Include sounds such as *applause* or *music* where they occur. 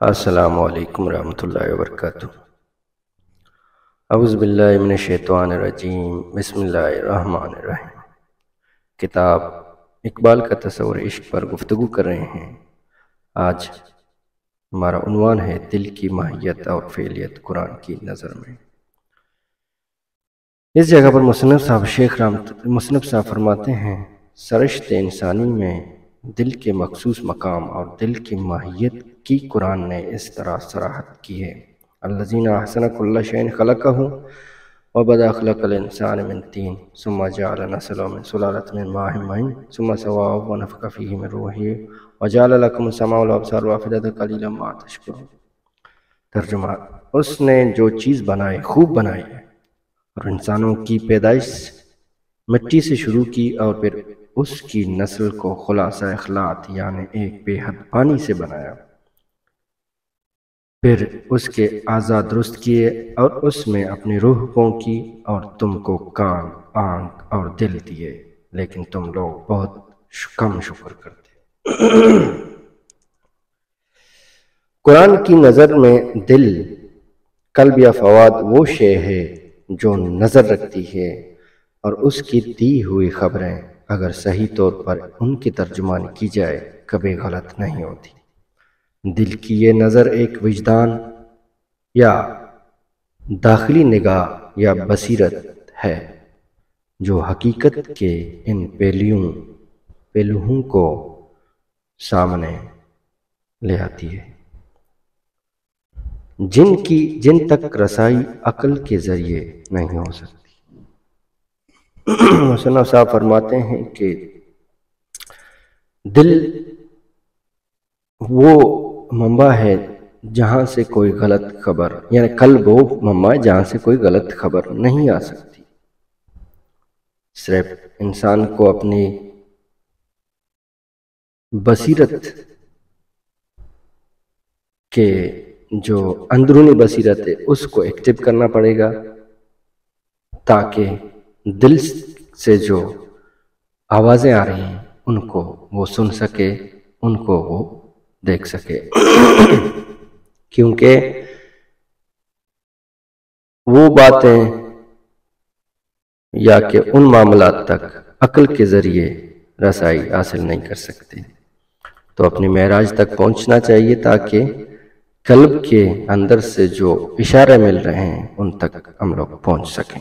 असलकम रहमतुल्लाहि वबरकatuh अवज़बिल्लिमिनशैतवानरजीम बसमीम किताब इकबाल का तस्वर इश्क पर गुफ्तु कर रहे हैं आज हमारा उनवान है दिल की माहियत और फेलियत कुरान की नज़र में इस जगह पर मुसनफ़ साहब शेख राम मुसनफ़ साहब फरमाते हैं सरशत इंसानी में दिल के मखसूस मकाम और दिल की माहियत की कुरान ने इस तरह सराहत की है। अल्लाजीन हसन शैन खलक हूँ व बदा मिन तीन सुमा जाल नसल में सुलालत में माहिन सुमा सवा व नफ़ी में रूही, व जालकम समासार वाफिदत कलीलमा तशकुर। तर्जुमा, उसने जो चीज़ बनाई, खूब बनाई और इंसानों की पैदाइश मिट्टी से शुरू की और फिर उसकी नस्ल को खुलासा अखलात यानी एक बेहद पानी से बनाया। फिर उसके आज़ाद दुरुस्त किए और उसमें अपनी रूह की और तुमको कान, आँख और दिल दिए। लेकिन तुम लोग बहुत कम शुक्र करते। *clears throat* कुरान की नज़र में दिल, कल्ब या फवाद वो शे है जो नज़र रखती है और उसकी दी हुई खबरें। अगर सही तौर पर उनकी तर्जुमानी की जाए, कभी गलत नहीं होती। दिल की ये नज़र एक विजदान या दाखिली निगाह या बसीरत है, जो हकीकत के इन पहलुओं पहलुओं को सामने ले आती है। जिनकी, जिन तक रसाई अकल के ज़रिए नहीं हो सकती। मुसन्ना साहब फरमाते हैं कि दिल वो मम्बा है जहाँ से कोई गलत खबर, यानी कल वो मम्मा है जहाँ से कोई गलत खबर नहीं आ सकती। सिर्फ़ इंसान को अपनी बसीरत के जो अंदरूनी बसीरत है, उसको एक्टिव करना पड़ेगा ताकि दिल से जो आवाज़ें आ रही हैं, उनको वो सुन सके, उनको वो देख सके। *clears throat* क्योंकि वो बातें या कि उन मामला तक अकल के ज़रिए रसाई हासिल नहीं कर सकते। तो अपनी महराज तक पहुँचना चाहिए ताकि कल्ब के अंदर से जो इशारे मिल रहे हैं, उन तक हम लोग पहुँच सकें।